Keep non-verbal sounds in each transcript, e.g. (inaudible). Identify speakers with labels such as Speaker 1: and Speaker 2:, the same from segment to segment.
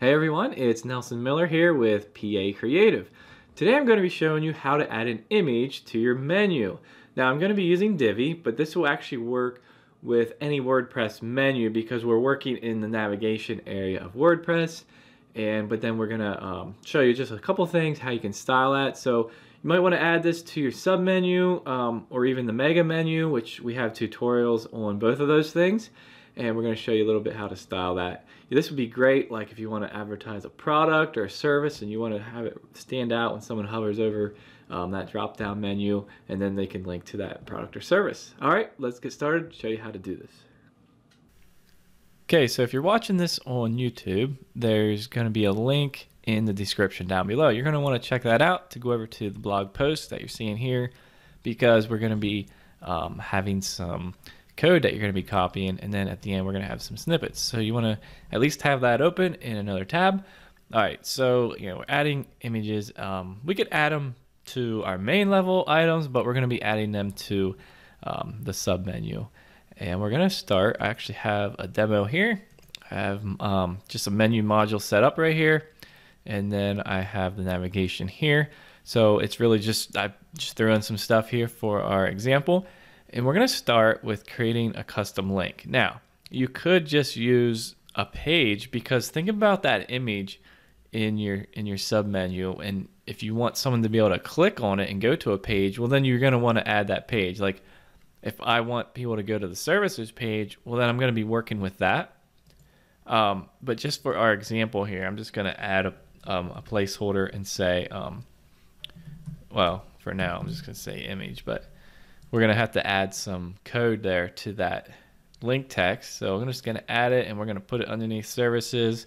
Speaker 1: Hey everyone, it's Nelson Miller here with Pee-Aye Creative. Today I'm going to be showing you how to add an image to your menu. Now I'm going to be using Divi, but this will actually work with any WordPress menu because we're working in the navigation area of WordPress. And but then we're going to um, show you just a couple things how you can style that. So you might want to add this to your sub menu um, or even the mega menu, which we have tutorials on both of those things and we're going to show you a little bit how to style that. This would be great like if you want to advertise a product or a service and you want to have it stand out when someone hovers over um, that drop down menu and then they can link to that product or service. Alright, let's get started, show you how to do this. Okay, so if you're watching this on YouTube, there's going to be a link in the description down below. You're going to want to check that out to go over to the blog post that you're seeing here because we're going to be um, having some code that you're going to be copying and then at the end we're going to have some snippets. So you want to at least have that open in another tab. All right so you know we're adding images. Um, we could add them to our main level items but we're going to be adding them to um, the sub menu. And we're going to start I actually have a demo here. I have um, just a menu module set up right here and then I have the navigation here. So it's really just I just threw in some stuff here for our example and we're going to start with creating a custom link. Now, you could just use a page because think about that image in your in your sub menu and if you want someone to be able to click on it and go to a page, well then you're going to want to add that page. Like if I want people to go to the services page, well then I'm going to be working with that. Um, but just for our example here, I'm just going to add a, um, a placeholder and say, um, well, for now, I'm just going to say image, but we're going to have to add some code there to that link text. So I'm just going to add it and we're going to put it underneath services.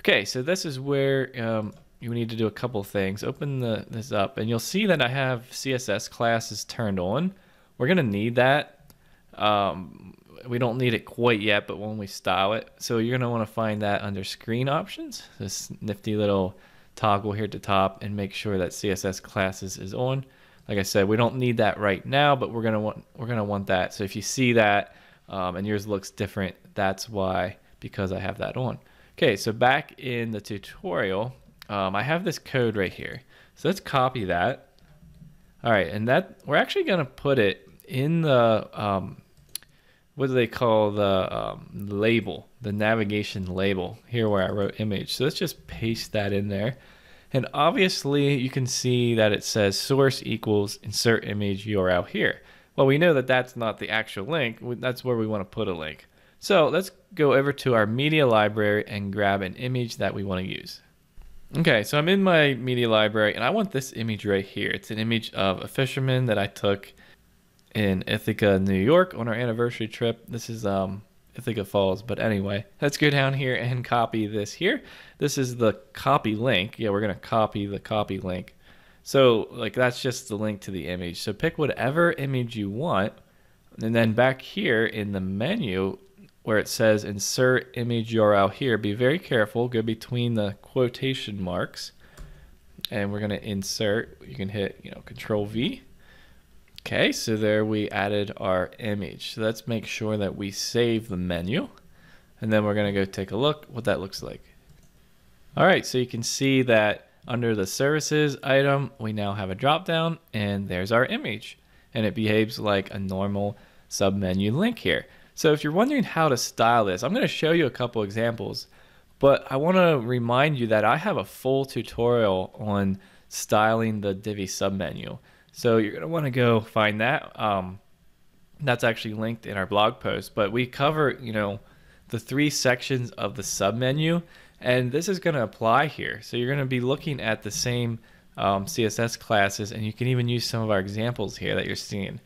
Speaker 1: Okay, so this is where um, you need to do a couple things. Open the, this up and you'll see that I have CSS classes turned on. We're going to need that. Um, we don't need it quite yet, but when we style it. So you're going to want to find that under screen options, this nifty little toggle here at the top and make sure that CSS classes is on like I said, we don't need that right now, but we're gonna want we're gonna want that. So if you see that um, and yours looks different, that's why because I have that on. Okay, so back in the tutorial, um, I have this code right here. So let's copy that. All right, and that we're actually gonna put it in the um, what do they call the um, label, the navigation label here where I wrote image. So let's just paste that in there. And obviously you can see that it says source equals insert image URL here. Well, we know that that's not the actual link. That's where we want to put a link. So let's go over to our media library and grab an image that we want to use. Okay, so I'm in my media library and I want this image right here. It's an image of a fisherman that I took in Ithaca, New York on our anniversary trip. This is um, Ithaca Falls. But anyway, let's go down here and copy this here. This is the copy link. Yeah, we're going to copy the copy link. So like that's just the link to the image. So pick whatever image you want. And then back here in the menu where it says insert image URL here, be very careful. Go between the quotation marks. And we're going to insert. You can hit, you know, control V Okay, so there we added our image. So let's make sure that we save the menu. And then we're going to go take a look what that looks like. All right, so you can see that under the services item, we now have a drop down and there's our image. And it behaves like a normal submenu link here. So if you're wondering how to style this, I'm going to show you a couple examples. But I want to remind you that I have a full tutorial on styling the Divi submenu. So you're going to want to go find that. Um, that's actually linked in our blog post. But we cover, you know, the three sections of the submenu, and this is going to apply here. So you're going to be looking at the same um, CSS classes, and you can even use some of our examples here that you're seeing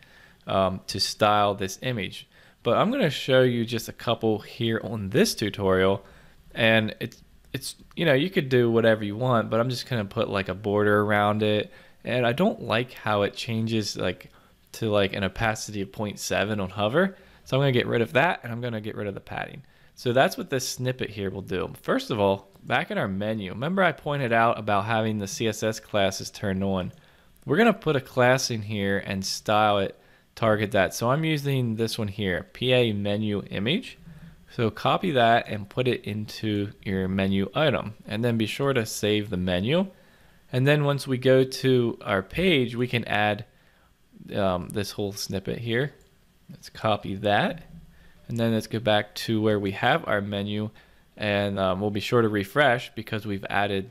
Speaker 1: um, to style this image. But I'm going to show you just a couple here on this tutorial, and it's it's you know you could do whatever you want, but I'm just going to put like a border around it and I don't like how it changes like to like an opacity of 0.7 on hover. So I'm going to get rid of that and I'm going to get rid of the padding. So that's what this snippet here will do. First of all, back in our menu, remember I pointed out about having the CSS classes turned on. We're going to put a class in here and style it, target that. So I'm using this one here, PA menu image. So copy that and put it into your menu item. And then be sure to save the menu. And then once we go to our page, we can add um, this whole snippet here. Let's copy that. And then let's go back to where we have our menu and um, we'll be sure to refresh because we've added,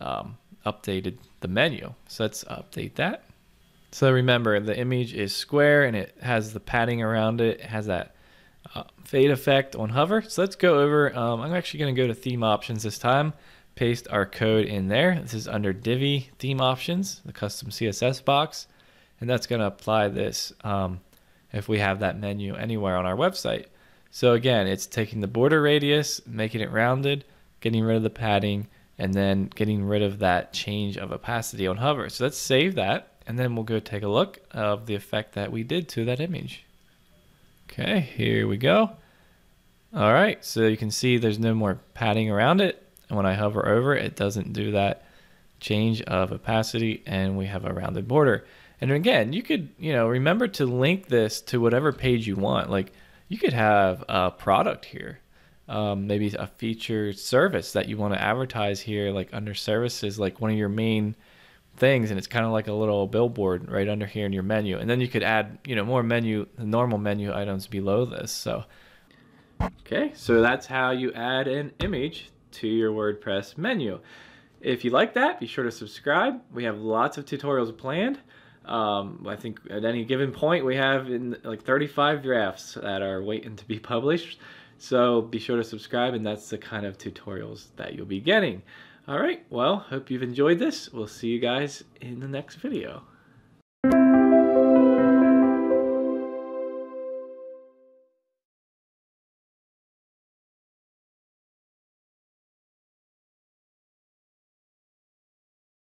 Speaker 1: um, updated the menu. So let's update that. So remember the image is square and it has the padding around it. It has that uh, fade effect on hover. So let's go over, um, I'm actually going to go to theme options this time, paste our code in there. This is under Divi theme options, the custom CSS box, and that's going to apply this um, if we have that menu anywhere on our website. So again, it's taking the border radius, making it rounded, getting rid of the padding, and then getting rid of that change of opacity on hover. So let's save that, and then we'll go take a look of the effect that we did to that image. Okay, here we go. All right, so you can see there's no more padding around it. And when I hover over it, doesn't do that change of opacity and we have a rounded border. And again, you could, you know, remember to link this to whatever page you want. Like you could have a product here, um, maybe a featured service that you want to advertise here, like under services, like one of your main things and it's kind of like a little billboard right under here in your menu and then you could add you know more menu normal menu items below this so okay so that's how you add an image to your WordPress menu. If you like that be sure to subscribe. We have lots of tutorials planned. Um, I think at any given point we have in like 35 drafts that are waiting to be (laughs) published. So be sure to subscribe and that's the kind of tutorials that you'll be getting. All right, well, hope you've enjoyed this. We'll see you guys in the next video.